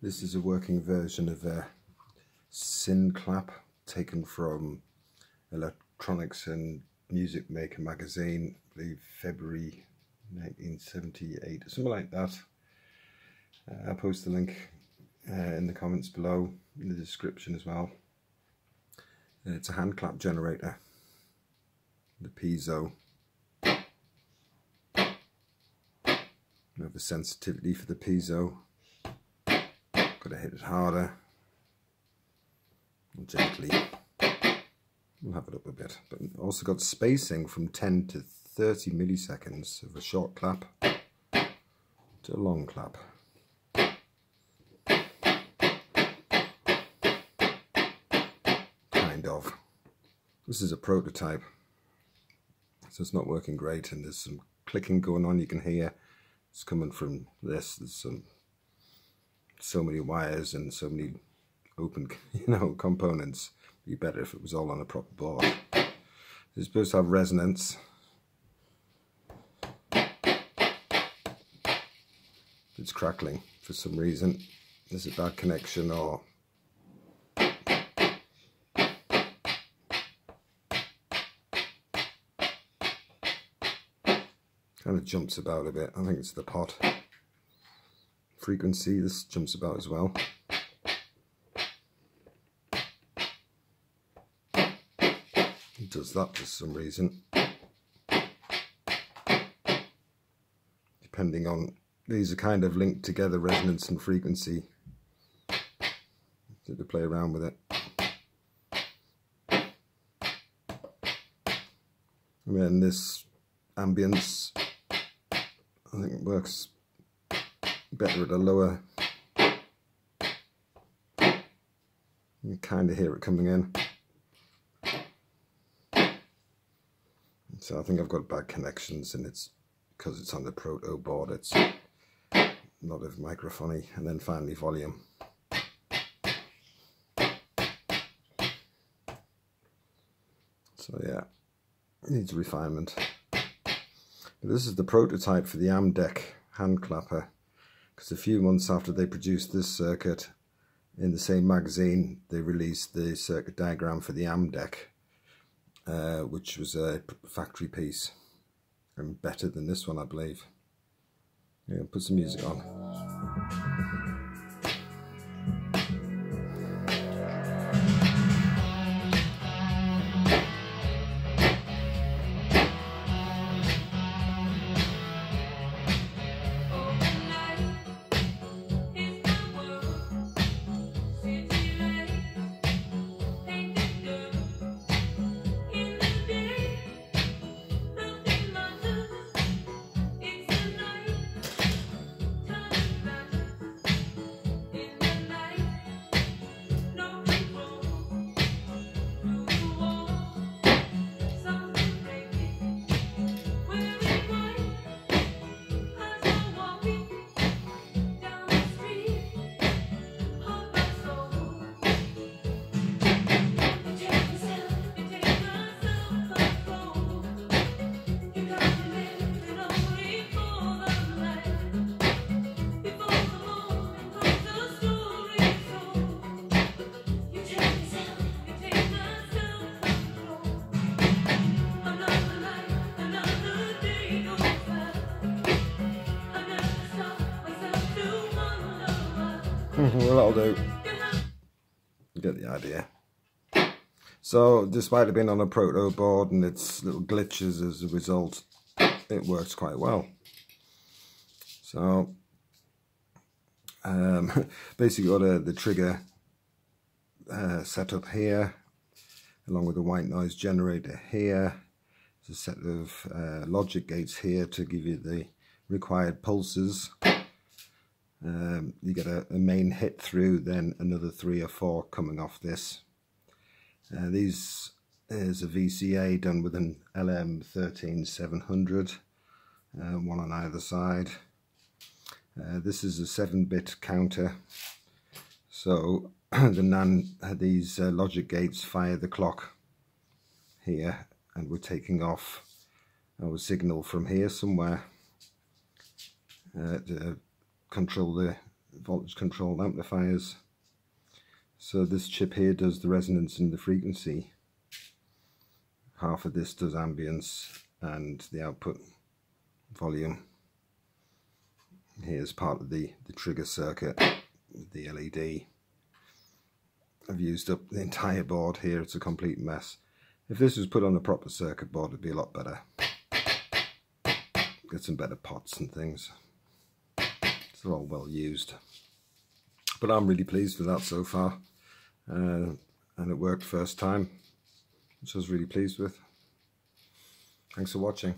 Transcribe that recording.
This is a working version of a Synclap taken from Electronics and Music Maker magazine, I believe February 1978 or something like that. Uh, I'll post the link uh, in the comments below, in the description as well. Uh, it's a hand clap generator, the piezo. We have a sensitivity for the piezo Got to hit it harder. Gently. We'll have it up a bit. But also got spacing from 10 to 30 milliseconds of a short clap to a long clap. Kind of. This is a prototype. So it's not working great and there's some clicking going on you can hear. It's coming from this. There's some so many wires and so many open, you know, components. It'd be better if it was all on a proper board. It's supposed to have resonance. It's crackling for some reason. Is it bad connection or kind of jumps about a bit. I think it's the pot frequency this jumps about as well. It does that for some reason. Depending on, these are kind of linked together, resonance and frequency. So to play around with it. And then this ambience, I think it works better at a lower. You kind of hear it coming in. So I think I've got bad connections and it's because it's on the proto board it's not of microphony and then finally volume. So yeah it needs refinement. This is the prototype for the Amdek hand clapper because a few months after they produced this circuit in the same magazine they released the circuit diagram for the Amdek uh, which was a factory piece and better than this one I believe. Yeah put some music on well, that'll do. You get the idea. So, despite it being on a proto board and its little glitches as a result, it works quite well. So, um, basically got a, the trigger uh, set up here, along with the white noise generator here. There's a set of uh, logic gates here to give you the required pulses um, you get a, a, main hit through then another three or four coming off this. Uh, these is a VCA done with an LM13700 uh, one on either side. Uh, this is a 7-bit counter. So the NAND these uh, logic gates fire the clock here and we're taking off our signal from here somewhere. Uh, control the voltage controlled amplifiers. So this chip here does the resonance and the frequency. Half of this does ambience and the output volume. Here's part of the, the trigger circuit, the LED. I've used up the entire board here, it's a complete mess. If this was put on a proper circuit board it'd be a lot better. Get some better pots and things. They're all well used. But I'm really pleased with that so far. Uh, and it worked first time, which I was really pleased with. Thanks for watching.